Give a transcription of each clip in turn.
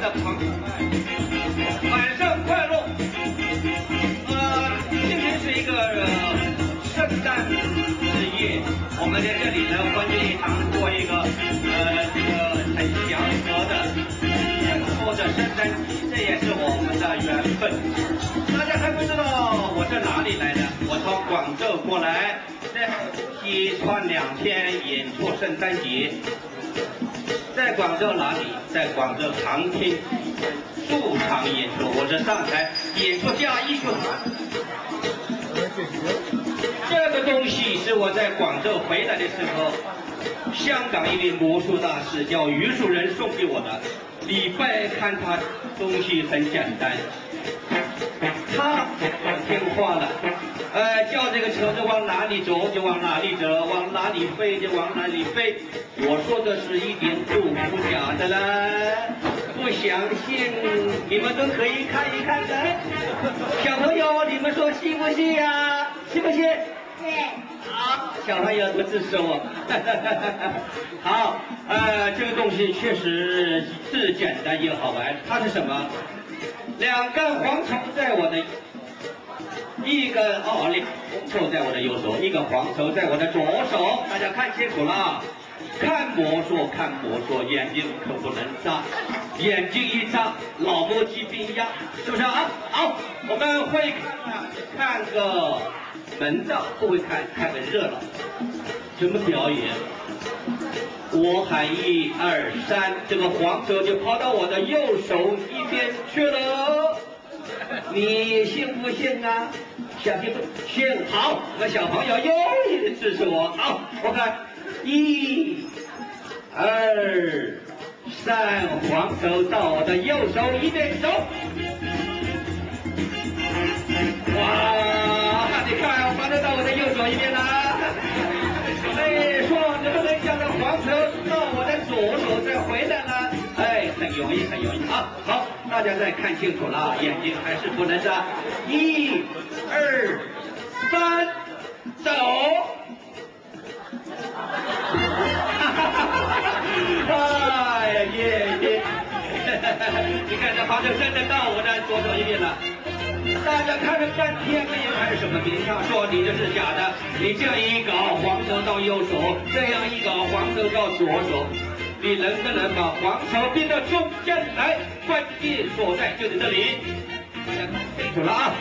的朋友们，晚上快乐！呃，今天是一个圣诞之夜，我们在这里呢欢聚一堂，过一个呃这个很祥和的、幸福的圣诞节，这也是我们的缘分。大家还不知道我是哪里来的？我从广州过来，在西川两天演出圣诞节。在广州哪里？在广州长汀驻场演出，我是上台演出家艺术团。这个东西是我在广州回来的时候，香港一位魔术大师叫于树人送给我的。李拜看他东西很简单，他很听话了，呃，叫这个车子往哪里走就往哪里走，往哪里飞就往哪里飞。我说的是一点都不假的啦，不相信你们都可以看一看的。小朋友，你们说信不信呀？信不信？对，好，小朋友多支持我。好，呃，这个东西确实是简单又好玩。它是什么？两根黄虫在我的，一根哦，两红绸在我的右手，一个黄绸在我的左手。大家看清楚了！看魔术，看魔术，眼睛可不能眨，眼睛一眨，老多疾病压，是不是啊？好，我们会看，看个门道，不会看看个热闹。怎么表演？我喊一二三，这个黄蛇就跑到我的右手一边去了。你信不信啊？相信不？信。好，我们小朋友用力的支持我。好，我看一、二、三，黄手到我的右手一边走。哇，你看，黄手到我的右手一边了。哎，说能不能叫这黄手到我的左手再回来呢？哎，很容易，很容易啊。好，大家再看清楚了，眼睛还是不能眨。一、二、三，走。哎呀耶耶！你看这黄手真的到我的左手一边了。大家看了半天没有看什么，别上说你这是假的。你这样一搞，黄手到右手，这样一搞，黄手到左手，你能不能把黄桥变到中间来？关键所在就在这里。清楚了啊！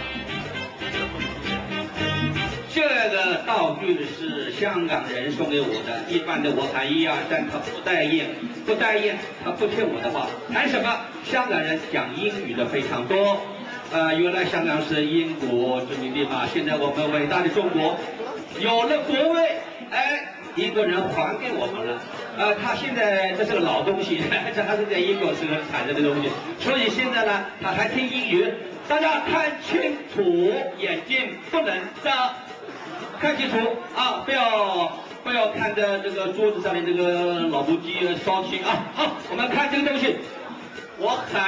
这个道具是香港人送给我的，一般的我喊一二三，他不答应，不答应，他不听我的话，谈什么？香港人讲英语的非常多。呃，原来香港是英国殖民地嘛，现在我们伟大的中国有了国威，哎，英国人还给我们了。呃，他现在这是个老东西，这还是在英国时候产生的东西，所以现在呢，他还听英语。大家看清楚，眼睛不能眨，看清楚啊，不要不要看着这个桌子上的这个老母鸡烧心啊。好，我们看这个东西，我很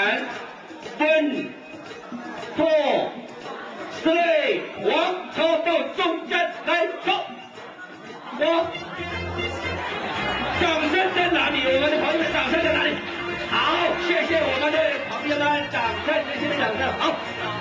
掌声，真心的掌声，好。